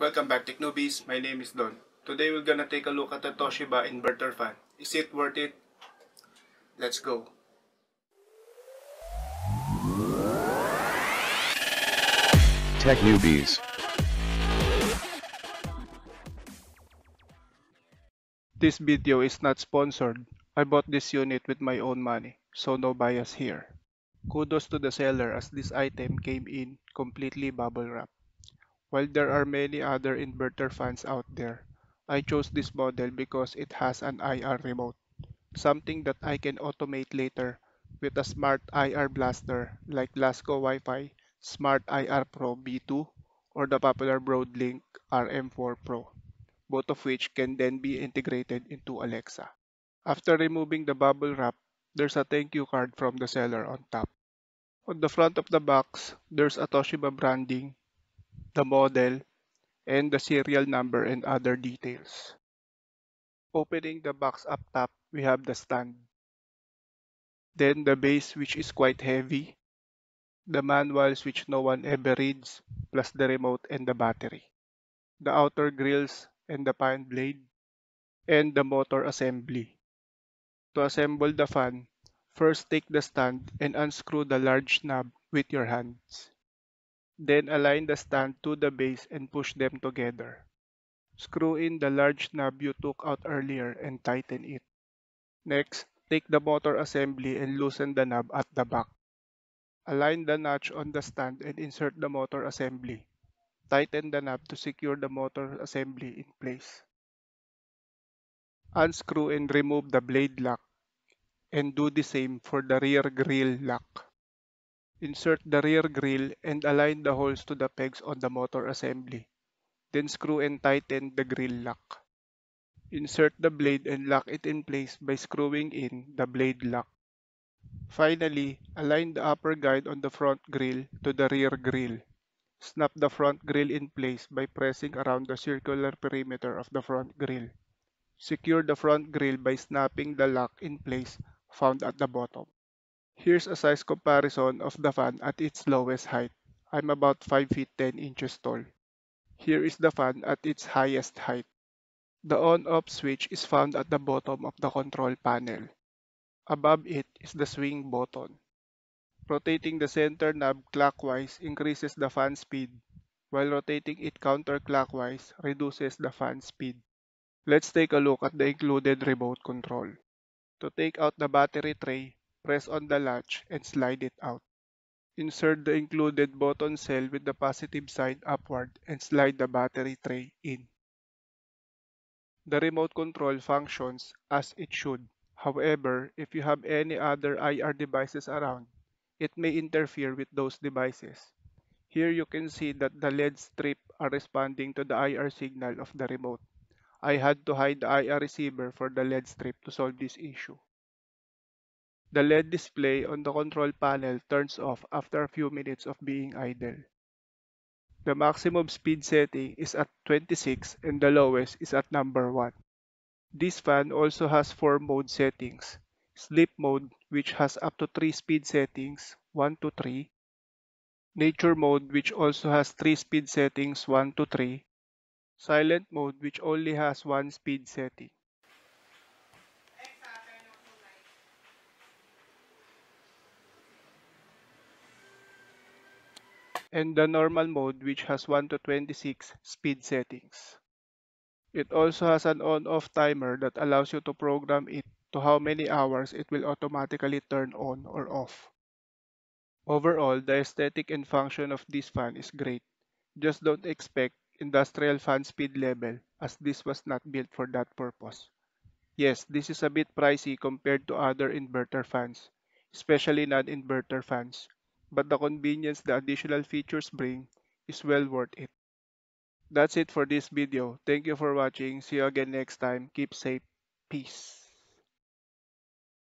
Welcome back Tech Noobies, my name is Don. Today we're gonna take a look at the Toshiba inverter fan. Is it worth it? Let's go. Tech Noobies. This video is not sponsored. I bought this unit with my own money, so no bias here. Kudos to the seller as this item came in completely bubble wrapped. While there are mm. many other inverter fans out there, I chose this model because it has an IR remote, something that I can automate later with a smart IR blaster like Lasco Wi-Fi Smart IR Pro B2 or the popular Broadlink RM4 Pro, both of which can then be integrated into Alexa. After removing the bubble wrap, there's a thank you card from the seller on top. On the front of the box, there's a Toshiba branding, the model, and the serial number and other details. Opening the box up top, we have the stand. Then the base which is quite heavy, the manuals which no one ever reads, plus the remote and the battery, the outer grills and the fan blade, and the motor assembly. To assemble the fan, first take the stand and unscrew the large knob with your hands. Then align the stand to the base and push them together. Screw in the large knob you took out earlier and tighten it. Next, take the motor assembly and loosen the knob at the back. Align the notch on the stand and insert the motor assembly. Tighten the knob to secure the motor assembly in place. Unscrew and remove the blade lock and do the same for the rear grille lock. Insert the rear grille and align the holes to the pegs on the motor assembly. Then screw and tighten the grille lock. Insert the blade and lock it in place by screwing in the blade lock. Finally, align the upper guide on the front grille to the rear grille. Snap the front grille in place by pressing around the circular perimeter of the front grille. Secure the front grille by snapping the lock in place found at the bottom. Here's a size comparison of the fan at its lowest height. I'm about 5 feet 10 inches tall. Here is the fan at its highest height. The on-off switch is found at the bottom of the control panel. Above it is the swing button. Rotating the center knob clockwise increases the fan speed, while rotating it counterclockwise reduces the fan speed. Let's take a look at the included remote control. To take out the battery tray, press on the latch and slide it out. Insert the included button cell with the positive side upward and slide the battery tray in. The remote control functions as it should. However, if you have any other IR devices around, it may interfere with those devices. Here you can see that the LED strip are responding to the IR signal of the remote. I had to hide the IR receiver for the LED strip to solve this issue. The LED display on the control panel turns off after a few minutes of being idle. The maximum speed setting is at 26 and the lowest is at number 1. This fan also has 4 mode settings. Sleep mode which has up to 3 speed settings 1 to 3. Nature mode which also has 3 speed settings 1 to 3. Silent mode which only has 1 speed setting. And the normal mode which has 1 to 26 speed settings. It also has an on-off timer that allows you to program it to how many hours it will automatically turn on or off. Overall, the aesthetic and function of this fan is great. Just don't expect industrial fan speed level as this was not built for that purpose. Yes, this is a bit pricey compared to other inverter fans, especially non-inverter fans, but the convenience the additional features bring is well worth it. That's it for this video. Thank you for watching. See you again next time. Keep safe. Peace.